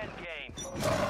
end game.